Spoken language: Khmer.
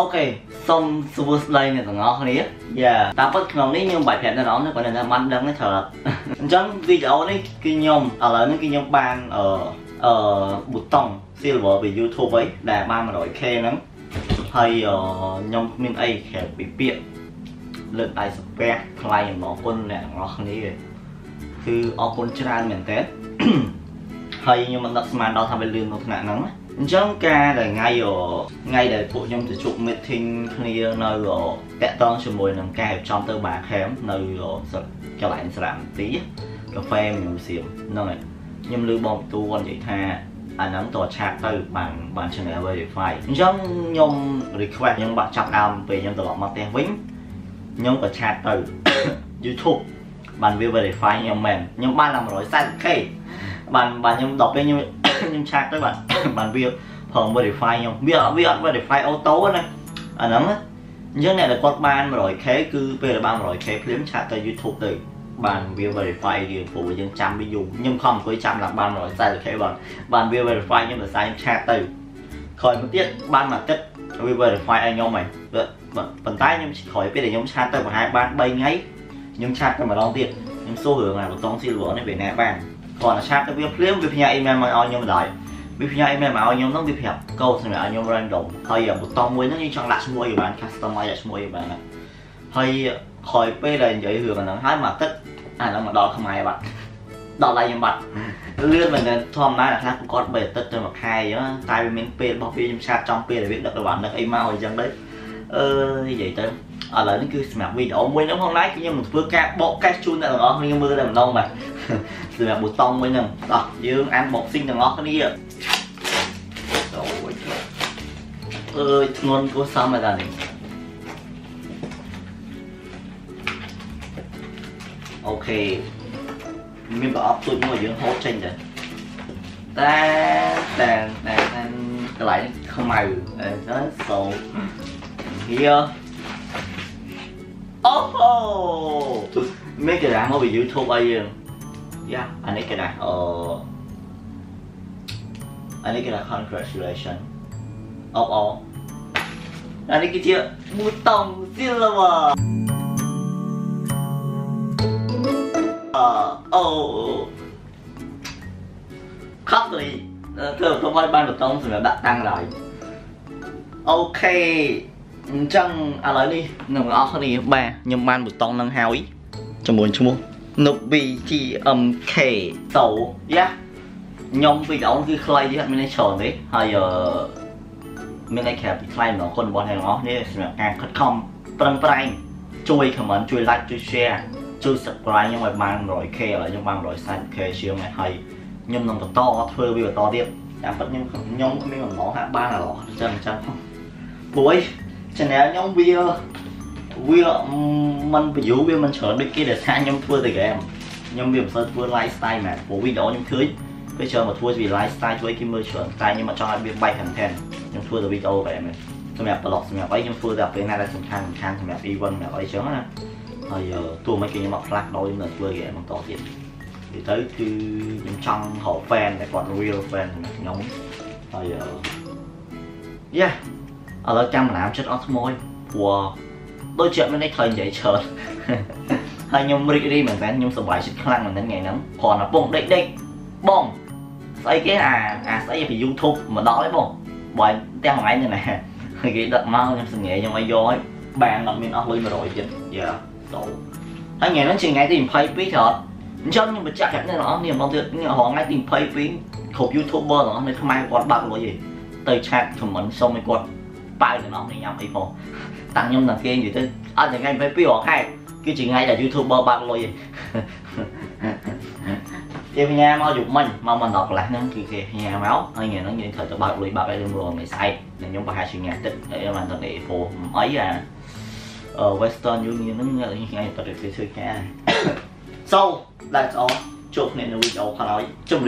អូខេសូមសួស្តីអ្នកទាំងអស់គ្នាយ៉ាតាមពិតក្នុងនេះខ្ញុំបាយប្រាប់អ្នកទាំងអស់គ្នាគាត់ថាបានដឹងទេច្រើនអញ្ចឹងវីដេអូនេះគឺខ្ញុំឥឡូវនេះគឺខ្ញុំបានអឺអឺប៊ូតុង silver ពី YouTube អីដែលបាន 100k ហ្នឹងហើយខ្ញុំមានអីក្រៅពីពាក្យលើកដៃសំពះថ្លៃអំណរគុណអ្នកទាំងអស់គ្នាគឺអរគុណច្រើនមែនតើ ហើយខ្ញុំមិនដឹកស្មានដល់ថាវាលឿនក្នុងថ្នាក់ហ្នឹងណាអញ្ចឹងការដែលថ្ងៃថ្ងៃដែលពួកខ្ញុំទៅជួប meeting គ្នានៅតាក់ទងជាមួយនឹងការរៀបចំទៅបាខេមនៅកន្លែងស្រាមទីកាហ្វេ museum ហ្នឹងហើយខ្ញុំលើបងទូគាត់និយាយថាអាហ្នឹងតឆាតទៅបានបាន channel verify អញ្ចឹងខ្ញុំ request ខ្ញុំបាក់ចាប់ដើមពេលខ្ញុំត្រឡប់មកផ្ទះវិញខ្ញុំក៏ឆាតទៅ YouTube បានវា verify ខ្ញុំមែនខ្ញុំបានតែ 140k បានបានខ្ញុំដល់ពេលខ្ញុំខ្ញុំឆាតទៅបាទបានវាផង verify ខ្ញុំវាវាអត់ verify auto ណាអាហ្នឹងអញ្ចឹងអ្នកដែលគាត់បាន 100k គឺពេលដែលបាន 100k ភ្លាមឆាតទៅ YouTube ទៅបានវា verify រៀងព្រោះយើងចាំវាយូរខ្ញុំខំអង្គុយចាំឡើងបាន 140k បាទបានវា verify ខ្ញុំទៅសាយឆាតទៅក្រោយមកទៀតបានមួយទឹកវា verify ឲ្យខ្ញុំហើយប៉ុន្តែខ្ញុំក្រោយពេលដែលខ្ញុំឆាតទៅប្រហែលបាន3ថ្ងៃខ្ញុំឆាតទៅម្ដងទៀតខ្ញុំសួររឿងអាបតង silver នេះវាណាបាន គាត់តែឆាតទៅវាភ្លាមវាផ្ញើអ៊ីមែលមកឲ្យខ្ញុំដែរវាផ្ញើអ៊ីមែលមកឲ្យខ្ញុំហ្នឹងវាប្រាប់កូដសម្រាប់ឲ្យខ្ញុំ random ហើយប៊ូតុងមួយហ្នឹងយើងចង់ដាក់ឈ្មោះឲ្យបាន customize ដាក់ឈ្មោះឲ្យបានហើយក្រោយពេលដែលនិយាយរឿងហ្នឹងហើយមួយទឹកអាហ្នឹងមកដល់ខ្មែរបាត់ដល់ដៃខ្ញុំបាត់លឿនមែនទែនធម្មតាខ្លះគាត់3អាទិត្យទៅមួយខែអញ្ចឹងតែវាមានពេលរបស់វាខ្ញុំឆាតចំពេលដែលវាដឹករបស់ដឹកអីមកអញ្ចឹងទៅអឺនិយាយទៅឥឡូវនេះគឺសម្រាប់វីដេអូមួយហ្នឹងផងដែរគឺខ្ញុំនឹងធ្វើការបកកេសជូនអ្នកទាំងអស់គ្នាមើលតែម្ដងបាទ សម្រាប់ប៊ូតុងមួយហ្នឹងតោះយើង unboxing ទាំងអស់គ្នាអើយធ្ងន់គួរសមហើយតានេះអូខេមានប្រអប់ទូចមួយយើងហូតចេញទៅតែតែតែកន្លែងខ្មៅអញ្ចឹង so here អូហូមានកន្លែងមកពី YouTube អីយើងយ៉ាអា នេះគេដាក់អឺអានេះគេដាក់ congratulation អបអអានេះគឺជាប៊ូតុង silver អូខប់លីធ្វើទៅឲ្យបានប៊ូតុងសម្រាប់ដាក់តាំងឡើយអូខេអញ្ចឹងឥឡូវនេះនឹងអស់គ្នាបាទខ្ញុំបានប៊ូតុងនឹងហើយជាមួយឈ្មោះ Nubi GMK តោយ៉ាខ្ញុំវីដេអូគឺខ្លីទៀតអត់មានច្រើនទេហើយអឺមានអីក្រៅពីថ្លៃម្ដងគុណរបស់អ្នកទាំងអស់នេះសម្រាប់ការខិតខំប្រឹងប្រែងជួយ comment ជួយ like ជួយ share ជួយ subscribe ខ្ញុំឲ្យបាន 100k ឥឡូវខ្ញុំបាន 140k ជាងហើយខ្ញុំនឹងបន្តធ្វើវីដេអូបន្តទៀតតាមពិតខ្ញុំខ្ញុំគ្មានបំណងហាក់បានអាឡោះអញ្ចឹងអញ្ចឹងព្រោះ channel ខ្ញុំវា វាมัน view វាមិនច្រើនដូចគេដែលថាខ្ញុំធ្វើតែ game ខ្ញុំវាមិនសូវធ្វើ lifestyle មែនព្រោះវីដេអូខ្ញុំឃើញពេលច្រើនមកធ្វើពី lifestyle ជួយគេមើលច្រើនតែខ្ញុំអត់ចង់ឲ្យវាបែក content ខ្ញុំធ្វើតែវីដេអូបែបហ្នឹងសម្រាប់ blog សម្រាប់អីខ្ញុំធ្វើតែពេលណាដែលសំខាន់សំខាន់សម្រាប់ event សម្រាប់អីចឹងណាហើយទោះមិនគេខ្ញុំអត់ផ្លាស់ដោយខ្ញុំនៅធ្វើគេបន្តទៀតនិយាយទៅគឺខ្ញុំចង់រក fan តែគាត់ real fan សម្រាប់ខ្ញុំហើយយ៉ាឥឡូវចាំម្លាមចិត្តអត់ស្មួយព្រោះ ដូចជាមានន័យត្រូវនិយាយច្រើនហើយខ្ញុំរីករាយមែនតើខ្ញុំសប្បាយចិត្តខ្លាំងមែនតើថ្ងៃហ្នឹងគ្រាន់តែពងដេកដេកបងស្អីគេអាអាស្អីពី YouTube មកដល់ហើយបងបើទាំងមួយថ្ងៃនេះណាហើយគេដឹកមកខ្ញុំសង្ហេខ្ញុំឲ្យយកឲ្យបានអត់មានអស់លុយ100ទៀតយ៉ាដូហើយថ្ងៃហ្នឹងជាថ្ងៃទី22ត្រូវអញ្ចឹងខ្ញុំបញ្ជាក់ប្រាប់អ្នកនរអស់នេះមកទៀតរហថ្ងៃទី22គ្រប់ YouTuber ទាំងអស់នៅខ្មែរគាត់បាក់លុយឯងទៅឆាត comment សុំឲ្យគាត់ ប៉ៅទាំងអស់នេះញ៉ាំអីផងតាំងខ្ញុំដល់គេនិយាយទៅអត់ថ្ងៃ22រខែគឺជាថ្ងៃដែល YouTuber បាក់លុយឯងគេផ្ញើមកយុមិញមកមិនដល់កន្លះហ្នឹងគឺគេផ្ញើមកហើយថ្ងៃហ្នឹងយើងត្រូវទៅបើកលុយបើកឲ្យរឿងរងមួយស្អែកខ្ញុំប្រហែលជាថ្ងៃទឹកហើយបានទៅនេះព្រោះអីអា Western Union ហ្នឹងថ្ងៃបរិយាធ្វើការ So that's all ជួបគ្នានៅវីដេអូក្រោយជម្